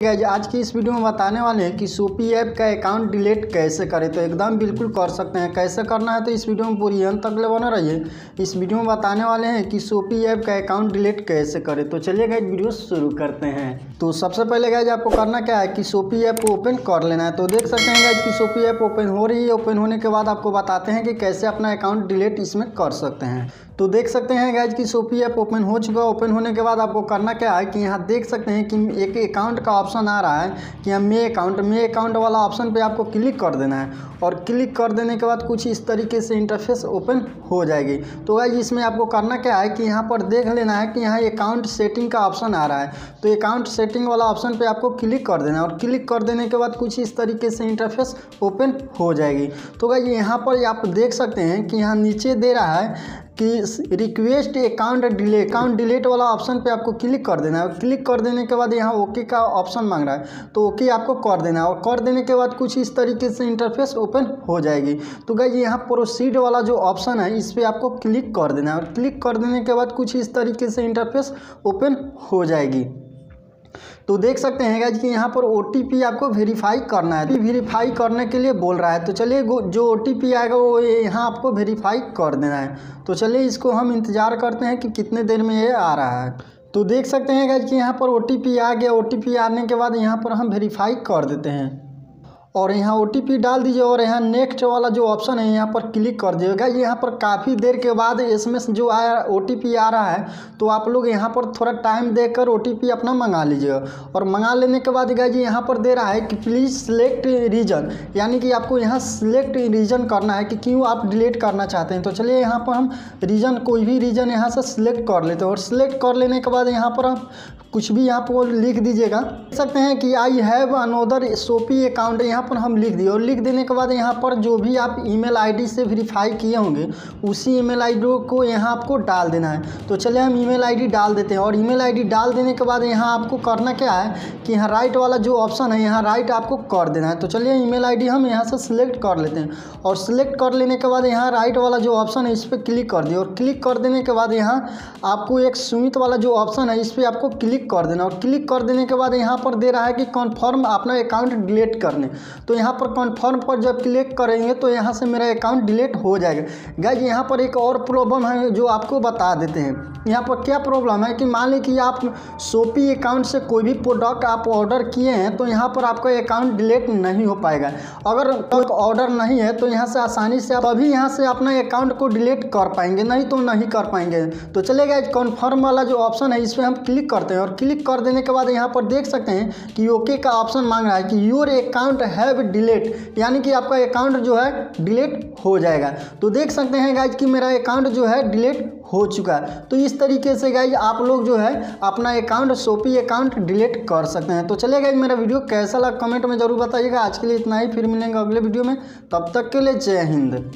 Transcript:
Guys आज की इस वीडियो में बताने वाले हैं कि सोपी ऐप का अकाउंट डिलीट कैसे करें? तो एकदम बिल्कुल कर सकते हैं। कैसे करना है तो इस वीडियो में पूरी अंत तक ले बना रहिए। इस वीडियो में बताने वाले हैं कि सोपी ऐप का अकाउंट डिलीट कैसे करें? तो चलिए गाइज़ वीडियो शुरू करते हैं। तो सबसे पहले गाइज़ आपको करना क्या है कि सोपी ऐप को ओपन कर लेना है। तो देख सकते हैं गाइज़ कि सोपी ऐप ओपन हो रही है। ओपन होने के बाद आपको बताते हैं कि कैसे अपना अकाउंट डिलीट इसमें कर सकते हैं। तो देख सकते हैं गाइज़ कि सोपी ऐप ओपन हो चुका है। ओपन होने के बाद आपको करना क्या है कि यहाँ देख सकते हैं कि एक अकाउंट का ऑप्शन आ रहा है कि यहाँ मे अकाउंट मे अकाउंट वाला ऑप्शन पे आपको क्लिक कर देना है। और क्लिक कर देने के बाद कुछ इस तरीके से इंटरफेस ओपन हो जाएगी। तो गाइज़ इसमें आपको करना क्या है कि यहाँ पर देख लेना है कि यहाँ अकाउंट सेटिंग का ऑप्शन आ रहा है। तो अकाउंट सेटिंग वाला ऑप्शन पर आपको क्लिक कर देना है और क्लिक कर देने के बाद कुछ इस तरीके से इंटरफेस ओपन हो जाएगी। तो गाइज़ यहाँ पर आप देख सकते हैं कि यहाँ नीचे दे रहा है कि request account delay account delete वाला ऑप्शन पे आपको क्लिक कर देना है। क्लिक कर देने के बाद यहाँ ओके का ऑप्शन मांग रहा है तो ओके आपको कर देना है। और कर देने के बाद कुछ इस तरीके से इंटरफेस ओपन हो जाएगी। तो गाइज़ यहाँ प्रोसीड वाला जो ऑप्शन है, इस पर आपको क्लिक कर देना है। और क्लिक कर देने के बाद कुछ इस तरीके से इंटरफेस ओपन हो जाएगी। तो देख सकते हैं गाइज़ कि यहाँ पर ओटीपी आपको वेरीफाई करना है। वेरीफाई करने के लिए बोल रहा है। तो चलिए जो ओटीपी आएगा वो यहाँ आपको वेरीफाई कर देना है। तो चलिए इसको हम इंतज़ार करते हैं कि कितने देर में ये आ रहा है। तो देख सकते हैं गाइज़ कि यहाँ पर ओटीपी आ गया। ओटीपी आने के बाद यहाँ पर हम वेरीफाई कर देते हैं। और यहाँ OTP डाल दीजिए और यहाँ नेक्स्ट वाला जो ऑप्शन है, यहाँ पर क्लिक कर दीजिएगा। यहाँ पर काफ़ी देर के बाद एसएमएस जो आया ओटीपी आ रहा है तो आप लोग यहाँ पर थोड़ा टाइम देकर ओटीपी अपना मंगा लीजिएगा और मंगा लेने के बाद जी यहाँ पर दे रहा है कि प्लीज़ सिलेक्ट रीजन यानी कि आपको यहाँ सिलेक्ट रीजन करना है कि क्यों आप डिलीट करना चाहते हैं। तो चलिए यहाँ पर हम रीजन कोई भी रीजन यहाँ से सिलेक्ट कर लेते हैं। और सिलेक्ट कर लेने के बाद यहाँ पर हम कुछ भी यहाँ पर लिख दीजिएगा। सकते हैं कि आई हैव अनोदर सोपी अकाउंट यहाँ पर हम लिख दिए, और लिख देने के बाद यहाँ पर जो भी आप ईमेल आईडी से वेरीफाई किए होंगे, उसी ईमेल आईडी को यहाँ आपको डाल देना है। तो चलिए हम ईमेल आईडी डाल देते हैं, और ईमेल आईडी डाल देने के बाद यहाँ आपको करना क्या है कि यहाँ राइट वाला जो ऑप्शन है, यहाँ राइट आपको कर देना है। तो चलिए ईमेल आई हम यहाँ से सिलेक्ट कर लेते हैं, और सिलेक्ट कर लेने के बाद यहाँ राइट वाला जो ऑप्शन है, इस पर क्लिक कर दिए, और क्लिक कर देने के बाद यहाँ आपको एक सुमित वाला जो ऑप्शन है, इस पर आपको क्लिक कर देना और क्लिक कर देने के बाद यहाँ पर दे रहा है कि कन्फर्म अपना अकाउंट डिलीट करने। तो यहाँ पर कन्फर्म पर जब क्लिक करेंगे तो यहाँ से मेरा अकाउंट डिलीट हो जाएगा। गाइज़ यहाँ पर एक और प्रॉब्लम है जो आपको बता देते हैं। यहाँ पर क्या प्रॉब्लम है कि मान ली कि आप सोपी अकाउंट से कोई भी प्रोडक्ट आप ऑर्डर किए हैं तो यहाँ पर आपका अकाउंट डिलीट नहीं हो पाएगा। अगर ऑर्डर नहीं है तो यहाँ से आसानी से आप अभी यहाँ से अपना अकाउंट को डिलीट कर पाएँगे, नहीं तो नहीं कर पाएँगे। तो चले चलेगा कन्फर्म वाला जो ऑप्शन है, इस पर हम क्लिक करते हैं और क्लिक कर देने के बाद यहाँ पर देख सकते हैं कि ओके का ऑप्शन मांग रहा है कि योर अकाउंट हैव डिलीट यानी कि आपका अकाउंट जो है डिलीट हो जाएगा। तो देख सकते हैं गाइज़ कि मेरा अकाउंट जो है डिलीट हो चुका है। तो इस तरीके से गाइज़ आप लोग जो है अपना अकाउंट शोपी अकाउंट डिलीट कर सकते हैं। तो चले गाइज़ मेरा वीडियो कैसा लगा कमेंट में ज़रूर बताइएगा। आज के लिए इतना ही, फिर मिलेंगे अगले वीडियो में। तब तक के लिए जय हिंद।